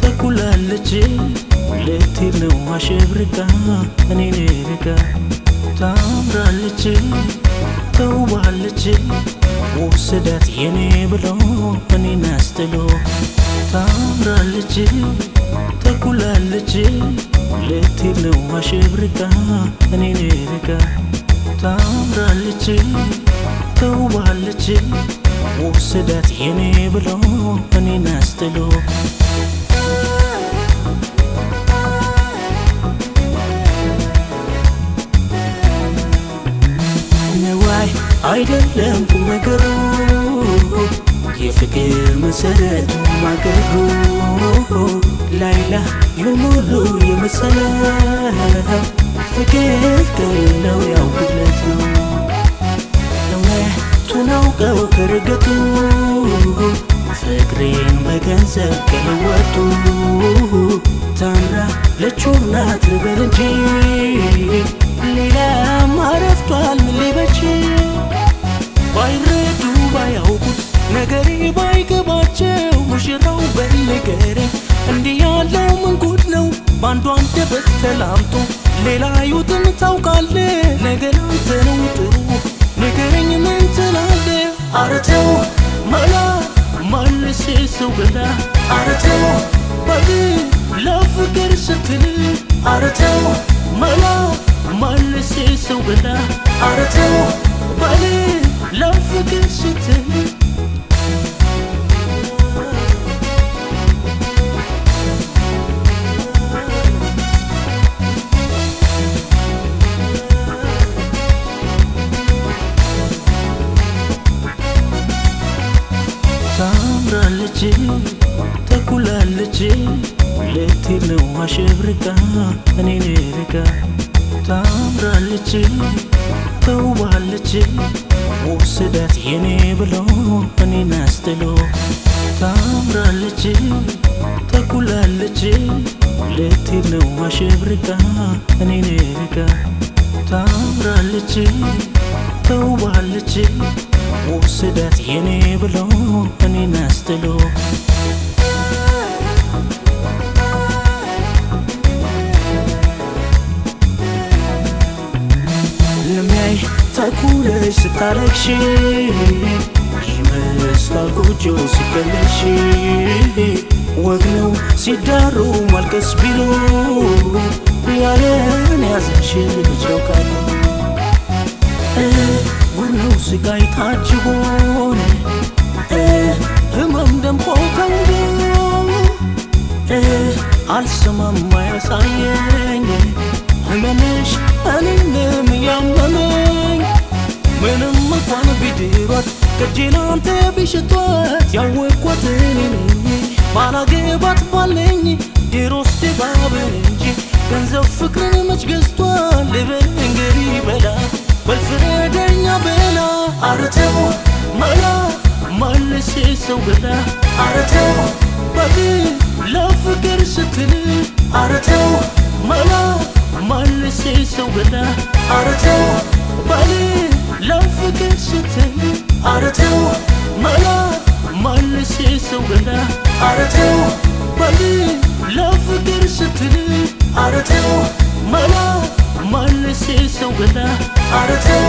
ተኩላለች ልትሄድ ነው አሸብርቃ እኔን ርቃ ታምራለች ተውባለች ወሰዳት የኔ ብሎ እኔን አስጥሎ። ታምራለች ተኩላለች ልትሄድ ነው አሸብርቃ እኔን ርቃ ታምራለች ተውባለች ወሰዳት የኔ ብሎ እኔን አስጥሎ ነዋይ አይደለም ቁም ነገሩ የፍቅር መሰረቱ ማገሩ ላይላ የሙሉ የመሰለ ፍቅር ከሌለው ያው ጉድለት ነው እውነቱን አውቀው ከርገቱ ፍቅሬን በገንዘብ ከለወጡ ታምራ ለቹናት ልበል እንጂ ሌላም አረፍቷል ምን ሊበች ባይረዱ ባያውቁት ነገሬ ባይገባቸው ሙሽራው በልገሬ እንዲህ ያለው ምን ጉድ ነው? በአንዱ አንደበት ተላምጦ ሌላ ዩትን ታውቃለ ነገር አንተ ነው ጥሩ ንገረኝ ምን ትላለ አረተው መላ ማልሴ ሰው ገላ አረተው በል ለፍቅር ስትል አረተው መላ ማልሴ ሰው ገላ አረተው በል ለፍቅር ስትል ታምራለች ተኩላለች ልትሄድ ነው አሸብርቃ እኔን ርቃ ታምራለች ተውባለች ወሰዳት የኔ ብሎ እኔን አስጥሎ። ታምራለች ተኩላለች ልትሄድ ነው አሸብርቃ እኔን ርቃ ታምራለች ተውባለች ወሰዳት የኔ ብሎ እኔን አስጥሎ ለሚያይ ተኩለሽ ስታለቅሽ ይመስላል ጎጆ ሲከለሽ ወግ ነው ሲዳሩ ማልቀስ ቢሉ ያለን ያዘንሽ ልጅ ያውቃሉ ጉድ ነው ስቃይ ታጅቦን ህመም ደምቆ ከንዶ አልሰማም አያሳየኝ። ህመምሽ እኔንም ያመመኝ። ምንም እንኳን ቢድሯት ከጄናንተ ቢሽጧት ያወቅኳት እኔ ባላገባት ባለኝ ድሮስ ድባብን እንጂ ገንዘብ ፍቅርን አረተው መላ መልሴ ሰው ገላ አረተው በል ለፍቅር ስትል አረተው መላ መልሴ ሰው ገላ አረተው በል ለፍቅር ስትል አረተው መላ መልሴ ሰው ገላ አረተው በል ለፍቅር ስትል አረተው መላ መልሴ ሰው ገላ አረተው